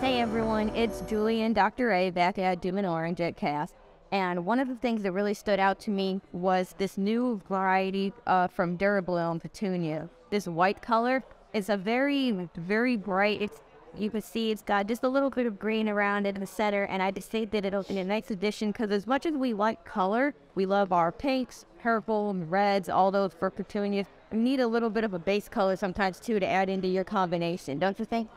Hey everyone, it's Julie and Dr. A back at Dümmen Orange at Cast. And one of the things that really stood out to me was this new variety uh, from Durabloom Petunia. This white color is a very, very bright. It's you can see it's got just a little bit of green around it in the center, and I just think that it'll be a nice addition because as much as we like color, we love our pinks, purple, reds, all those for petunias. Need a little bit of a base color sometimes too to add into your combination, don't you think?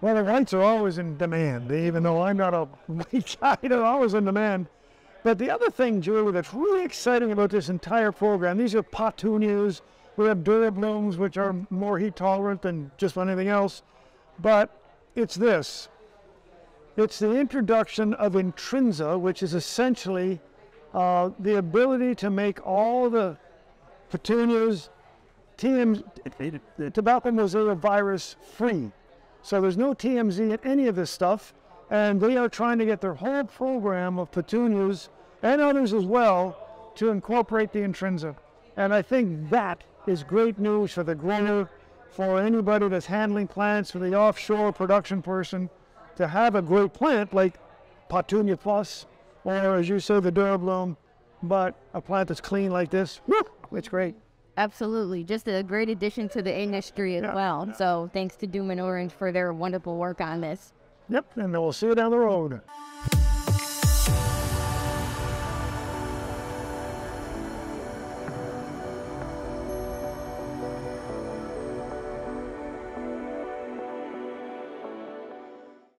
Well, the whites are always in demand, even though I'm not a white guy, they're always in demand. But the other thing, Julie, that's really exciting about this entire program, these are petunias. We have durablooms, which are more heat tolerant than just anything else. But it's this. It's the introduction of Intrinsa, which is essentially uh, the ability to make all the petunias TM, the tobacco mosaic virus free. So there's no TMV in any of this stuff. And they are trying to get their whole program of petunias and others as well to incorporate the Intrinsa. And I think that is great news for the grower, for anybody that's handling plants, for the offshore production person, to have a great plant like Petunia Plus, or as you say, the Durabloom, but a plant that's clean like this, whew, it's great. Absolutely. Just a great addition to the industry as Yeah, well. So thanks to Dümmen Orange for their wonderful work on this. Yep, and we'll see you down the road.